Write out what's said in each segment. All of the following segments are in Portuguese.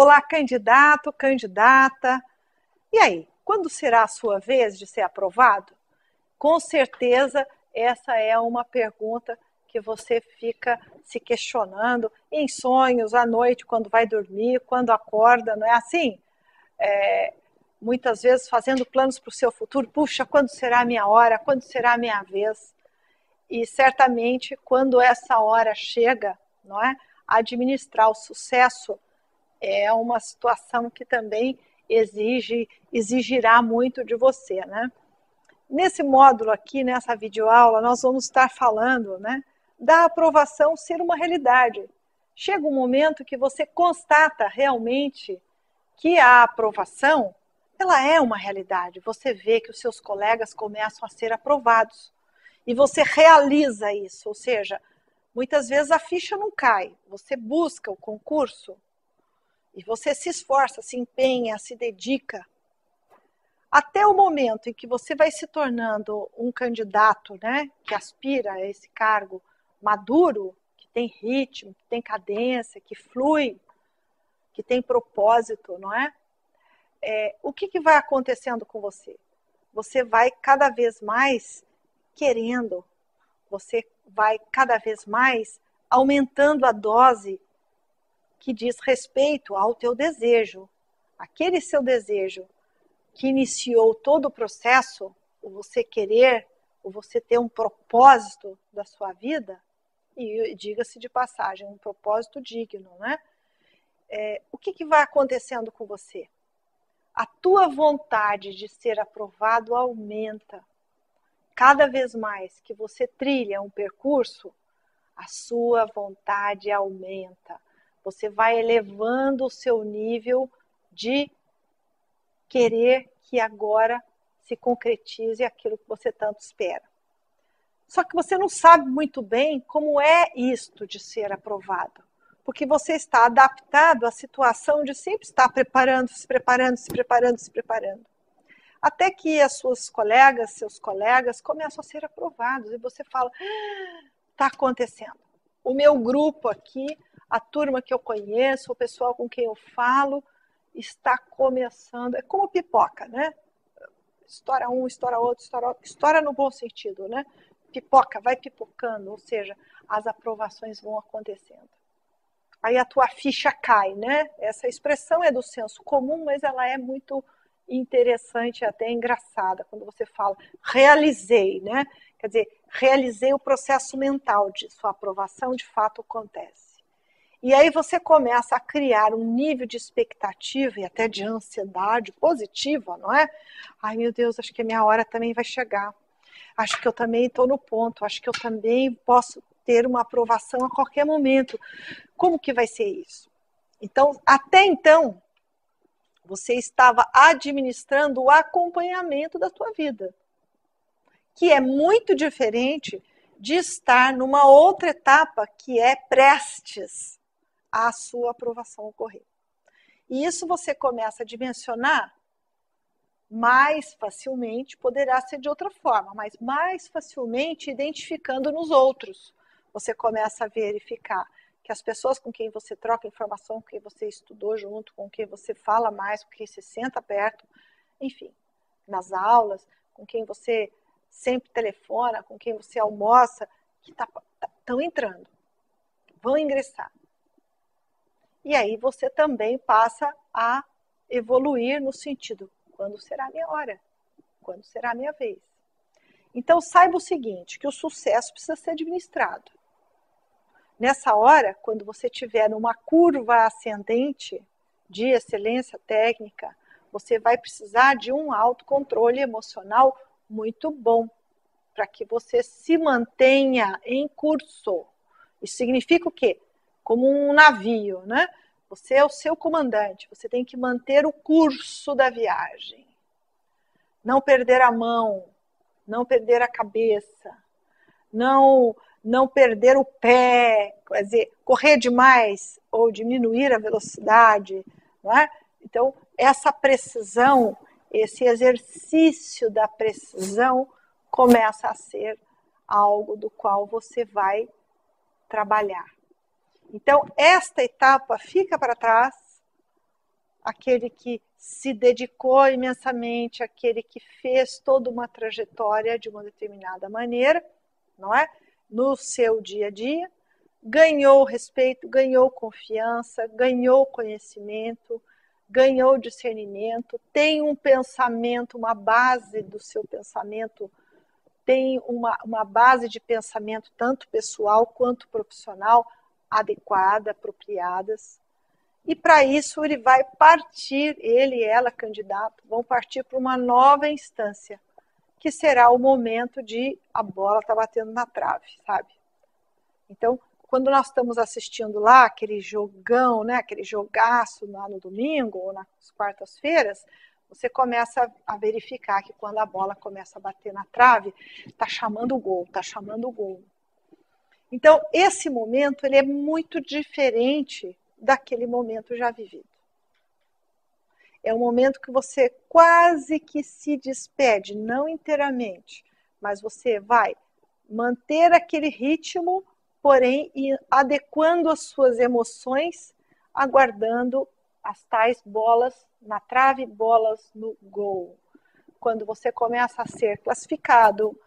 Olá, candidato, candidata. E aí, quando será a sua vez de ser aprovado? Com certeza, essa é uma pergunta que você fica se questionando em sonhos, à noite, quando vai dormir, quando acorda, não é assim? É, muitas vezes fazendo planos para o seu futuro. Puxa, quando será a minha hora? Quando será a minha vez? E certamente, quando essa hora chega, não é? Administrar o sucesso é uma situação que também exige, exigirá muito de você, né? Nesse módulo aqui, nessa videoaula, nós vamos estar falando, né, da aprovação ser uma realidade. Chega um momento que você constata realmente que a aprovação ela é uma realidade. Você vê que os seus colegas começam a ser aprovados e você realiza isso, ou seja, muitas vezes a ficha não cai. Você busca o concurso e você se esforça, se empenha, se dedica até o momento em que você vai se tornando um candidato, né, que aspira a esse cargo maduro, que tem ritmo, que tem cadência, que flui, que tem propósito, não é? é o que, que vai acontecendo com você? Você vai cada vez mais querendo, você vai cada vez mais aumentando a dose que diz respeito ao teu desejo. Aquele seu desejo que iniciou todo o processo, o você querer, o você ter um propósito da sua vida, e diga-se de passagem, um propósito digno, né? É, o que, que vai acontecendo com você? A tua vontade de ser aprovado aumenta. Cada vez mais que você trilha um percurso, a sua vontade aumenta. Você vai elevando o seu nível de querer que agora se concretize aquilo que você tanto espera. Só que você não sabe muito bem como é isto de ser aprovado, porque você está adaptado à situação de sempre estar preparando, se preparando, se preparando, se preparando. Até que as suas colegas, seus colegas começam a ser aprovados e você fala: está ah, acontecendo. O meu grupo aqui, a turma que eu conheço, o pessoal com quem eu falo, está começando. É como pipoca, né? Estoura um, estoura outro, estoura outro. Estoura no bom sentido, né? Pipoca, vai pipocando, ou seja, as aprovações vão acontecendo. Aí a tua ficha cai, né? Essa expressão é do senso comum, mas ela é muito interessante, até engraçada, quando você fala realizei, né? Quer dizer, realizei o processo mental disso, a aprovação de fato acontece. E aí você começa a criar um nível de expectativa e até de ansiedade positiva, não é? Ai meu Deus, acho que a minha hora também vai chegar. Acho que eu também estou no ponto, acho que eu também posso ter uma aprovação a qualquer momento. Como que vai ser isso? Então, até então, você estava administrando o acompanhamento da tua vida, que é muito diferente de estar numa outra etapa que é prestes a sua aprovação ocorrer. E isso você começa a dimensionar mais facilmente, poderá ser de outra forma, mas mais facilmente identificando nos outros. Você começa a verificar que as pessoas com quem você troca informação, com quem você estudou junto, com quem você fala mais, com quem você senta perto, enfim, nas aulas, com quem você sempre telefona, com quem você almoça, que estão tá, tá, entrando, vão ingressar. E aí você também passa a evoluir no sentido: quando será minha hora? Quando será a minha vez? Então saiba o seguinte, que o sucesso precisa ser administrado. Nessa hora, quando você tiver uma curva ascendente de excelência técnica, você vai precisar de um autocontrole emocional muito bom para que você se mantenha em curso. Isso significa o quê? Como um navio, né? Você é o seu comandante, você tem que manter o curso da viagem. Não perder a mão, não perder a cabeça, não não perder o pé, quer dizer, correr demais ou diminuir a velocidade, não é? Então, essa precisão, esse exercício da precisão começa a ser algo do qual você vai trabalhar. Então, esta etapa fica para trás aquele que se dedicou imensamente, aquele que fez toda uma trajetória de uma determinada maneira, não é? No seu dia a dia, ganhou respeito, ganhou confiança, ganhou conhecimento, ganhou discernimento, tem um pensamento, uma base do seu pensamento, tem uma, uma base de pensamento, tanto pessoal quanto profissional, adequada, apropriadas. E para isso ele vai partir, ele e ela, candidato, vão partir para uma nova instância, que será o momento de a bola tá batendo na trave, sabe? Então, quando nós estamos assistindo lá aquele jogão, né, aquele jogaço lá no domingo ou nas quartas-feiras, você começa a verificar que quando a bola começa a bater na trave, está chamando o gol, está chamando o gol. Então, esse momento ele é muito diferente daquele momento já vivido. É um momento que você quase que se despede, não inteiramente, mas você vai manter aquele ritmo porém adequando as suas emoções, aguardando as tais bolas na trave, bolas no gol. Quando você começa a ser classificado,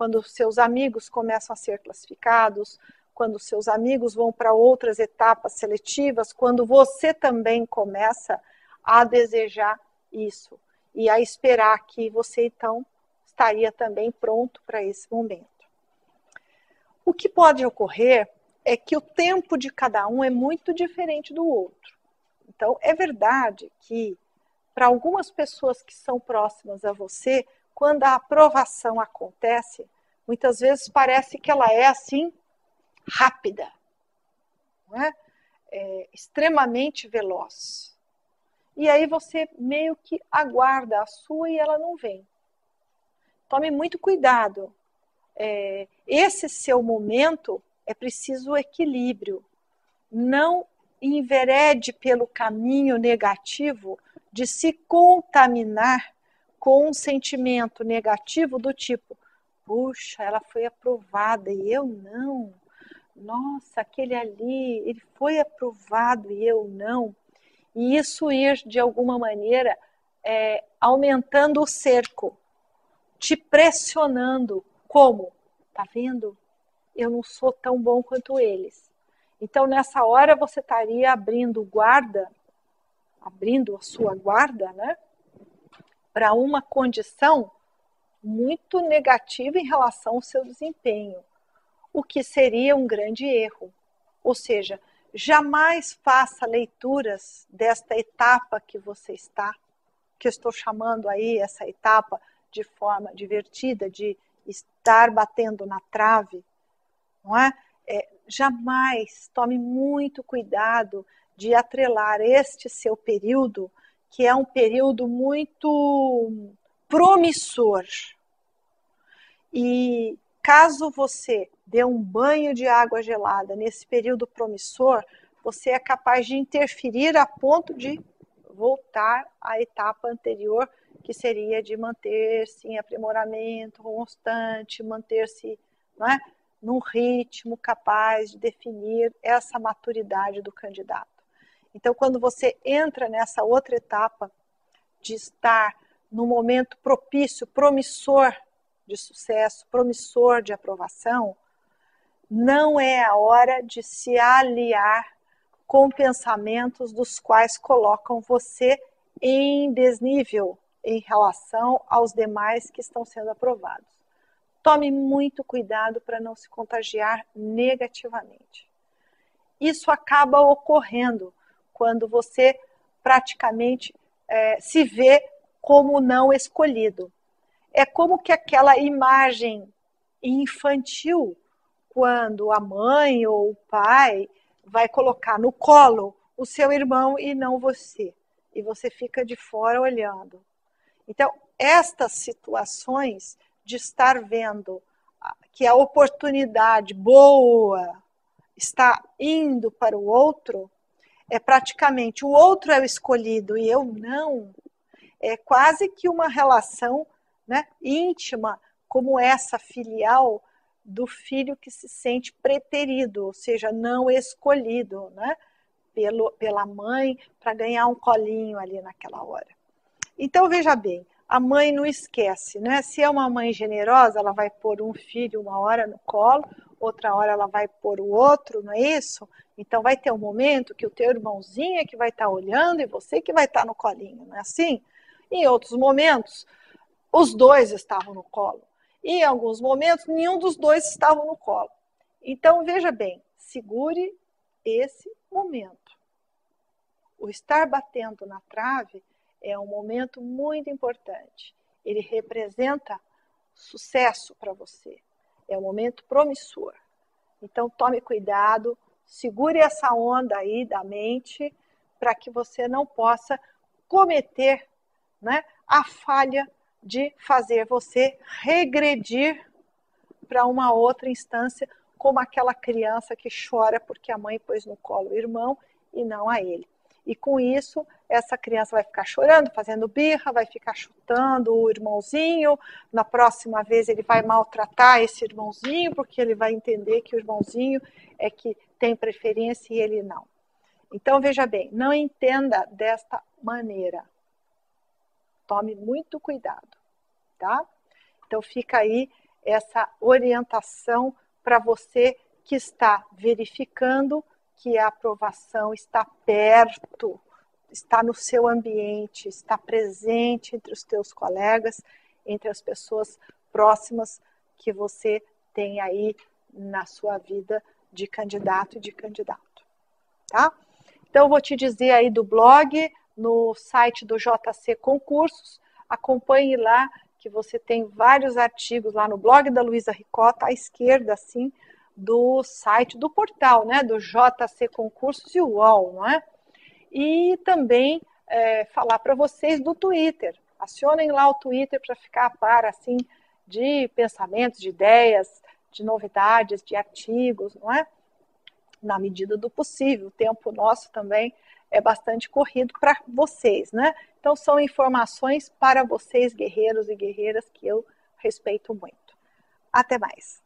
quando seus amigos começam a ser classificados, quando seus amigos vão para outras etapas seletivas, quando você também começa a desejar isso e a esperar que você então estaria também pronto para esse momento. O que pode ocorrer é que o tempo de cada um é muito diferente do outro. Então, é verdade que para algumas pessoas que são próximas a você, quando a aprovação acontece, muitas vezes parece que ela é assim rápida, é? é extremamente veloz. E aí você meio que aguarda a sua e ela não vem. Tome muito cuidado é, esse seu momento é preciso equilíbrio. Não enverede pelo caminho negativo de se contaminar com um sentimento negativo do tipo: puxa, ela foi aprovada e eu não. Nossa, aquele ali, ele foi aprovado e eu não. E isso ir, de alguma maneira, é, aumentando o cerco, te pressionando como? Tá vendo? Eu não sou tão bom quanto eles. Então, nessa hora, você estaria abrindo guarda, abrindo a sua guarda, né? Para uma condição muito negativa em relação ao seu desempenho, o que seria um grande erro. Ou seja, jamais faça leituras desta etapa que você está, que eu estou chamando aí essa etapa de forma divertida, de estar batendo na trave, não é? é jamais tome muito cuidado de atrelar este seu período, que é um período muito promissor. E caso você dê um banho de água gelada nesse período promissor, você é capaz de interferir a ponto de voltar à etapa anterior que seria de manter-se em aprimoramento constante, manter-se é, num ritmo capaz de definir essa maturidade do candidato. Então, quando você entra nessa outra etapa de estar no momento propício, promissor de sucesso, promissor de aprovação, não é a hora de se aliar com pensamentos dos quais colocam você em desnível, em relação aos demais que estão sendo aprovados. Tome muito cuidado para não se contagiar negativamente. Isso acaba ocorrendo quando você praticamente é, se vê como não escolhido. É como que aquela imagem infantil, quando a mãe ou o pai vai colocar no colo o seu irmão e não você. E você fica de fora olhando. Então, estas situações de estar vendo que a oportunidade boa está indo para o outro, é praticamente o outro é o escolhido e eu não. É quase que uma relação né, íntima, como essa filial do filho que se sente preterido, ou seja, não escolhido, né? pelo, pela mãe para ganhar um colinho ali naquela hora. Então, veja bem, a mãe não esquece, né? Se é uma mãe generosa, ela vai pôr um filho uma hora no colo, outra hora ela vai pôr o outro, não é isso? Então vai ter um momento que o teu irmãozinho é que vai estar tá olhando e você que vai estar tá no colinho, não é assim? Em outros momentos, os dois estavam no colo. E em alguns momentos, nenhum dos dois estava no colo. Então, veja bem, segure esse momento. O estar batendo na trave é um momento muito importante. Ele representa sucesso para você. É um momento promissor. Então tome cuidado, segure essa onda aí da mente para que você não possa cometer né, a falha de fazer você regredir para uma outra instância, como aquela criança que chora porque a mãe pôs no colo o irmão e não a ele. E com isso, essa criança vai ficar chorando, fazendo birra, vai ficar chutando o irmãozinho. Na próxima vez, ele vai maltratar esse irmãozinho, porque ele vai entender que o irmãozinho é que tem preferência e ele não. Então, veja bem, não entenda desta maneira. Tome muito cuidado, tá? Então, fica aí essa orientação para você que está verificando que a aprovação está perto, está no seu ambiente, está presente entre os teus colegas, entre as pessoas próximas que você tem aí na sua vida de candidato e de candidato, tá? Então, vou te dizer aí do blog, no site do JC Concursos, acompanhe lá, que você tem vários artigos lá no blog da Luísa Ricota, à esquerda, assim, do site, do portal, né, do JC Concursos e UOL, não é? E também é, falar para vocês do Twitter. Acionem lá o Twitter para ficar a par, assim, de pensamentos, de ideias, de novidades, de artigos, não é? Na medida do possível. O tempo nosso também é bastante corrido para vocês, né? Então, são informações para vocês, guerreiros e guerreiras, que eu respeito muito. Até mais.